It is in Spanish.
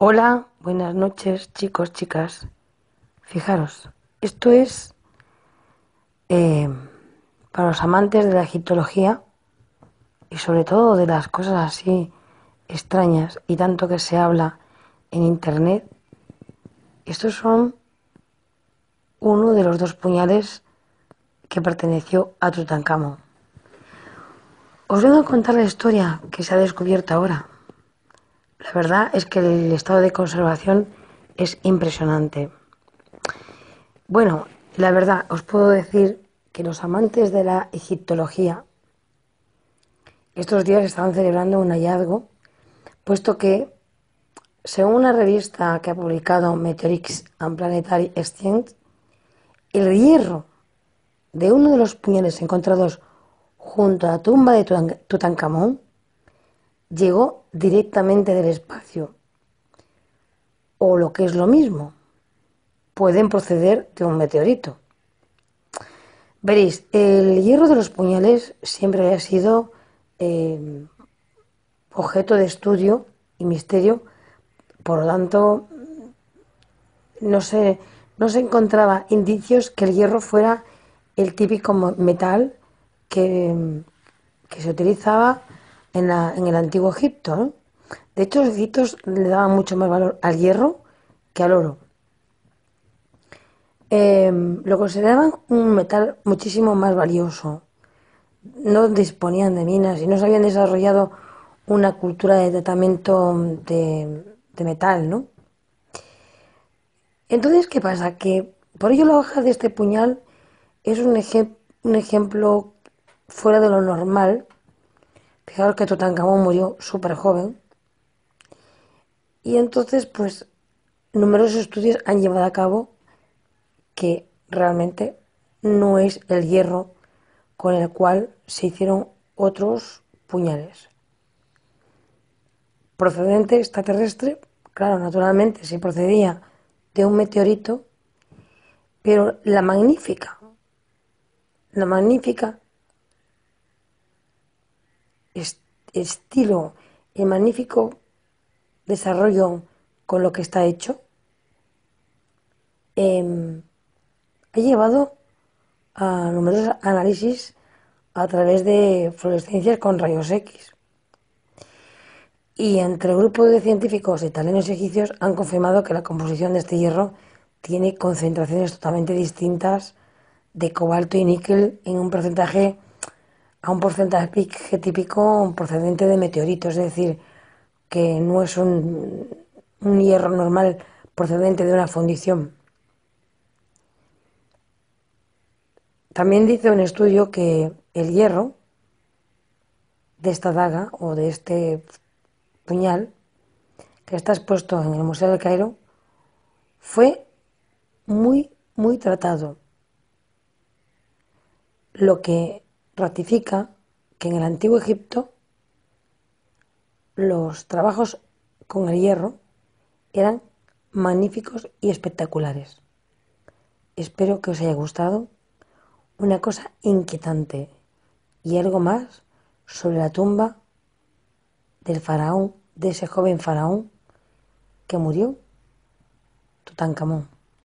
Hola, buenas noches chicos, chicas. Fijaros, esto es eh, para los amantes de la egiptología y sobre todo de las cosas así extrañas y tanto que se habla en internet. Estos son uno de los dos puñales que perteneció a Tutankamón. Os vengo a contar la historia que se ha descubierto ahora. La verdad es que el estado de conservación es impresionante. Bueno, la verdad, os puedo decir que los amantes de la egiptología estos días estaban celebrando un hallazgo, puesto que, según una revista que ha publicado Meteorix and Planetary Exchange, el hierro de uno de los puñales encontrados junto a la tumba de Tutankamón llegó directamente del espacio. O lo que es lo mismo, pueden proceder de un meteorito. Veréis, el hierro de los puñales siempre ha sido eh, objeto de estudio y misterio, por lo tanto, no se, no se encontraba indicios que el hierro fuera el típico metal que, que se utilizaba en, el antiguo Egipto. De hecho, los egipcios le daban mucho más valor al hierro que al oro. Em, lo consideraban un metal muchísimo más valioso. No disponían de minas y no se habían desarrollado una cultura de tratamiento de, metal, ¿no? Entonces, ¿qué pasa? Que por ello la hoja de este puñal es un ejemplo fuera de lo normal Fijaros que Tutankamón murió súper joven. Y entonces, pues, numerosos estudios han llevado a cabo que realmente no es el hierro con el cual se hicieron otros puñales. Procedente extraterrestre, claro, naturalmente, si procedía de un meteorito, pero la magnífica, la magnífica estilo y magnífico desarrollo con lo que está hecho, em, ha llevado a numerosos análisis a través de fluorescencias con rayos X. Y entre el grupo de científicos italianos y egipcios han confirmado que la composición de este hierro tiene concentraciones totalmente distintas de cobalto y níquel en un porcentaje a un porcentaje típico procedente de meteoritos, es decir, que no es un, hierro normal procedente de una fundición. También dice un estudio que el hierro de esta daga o de este puñal que está expuesto en el Museo del Cairo fue muy, muy tratado. Lo que ratifica que en el antiguo Egipto los trabajos con el hierro eran magníficos y espectaculares. Espero que os haya gustado. Una cosa inquietante y algo más sobre la tumba del faraón, de ese joven faraón que murió, Tutankamón.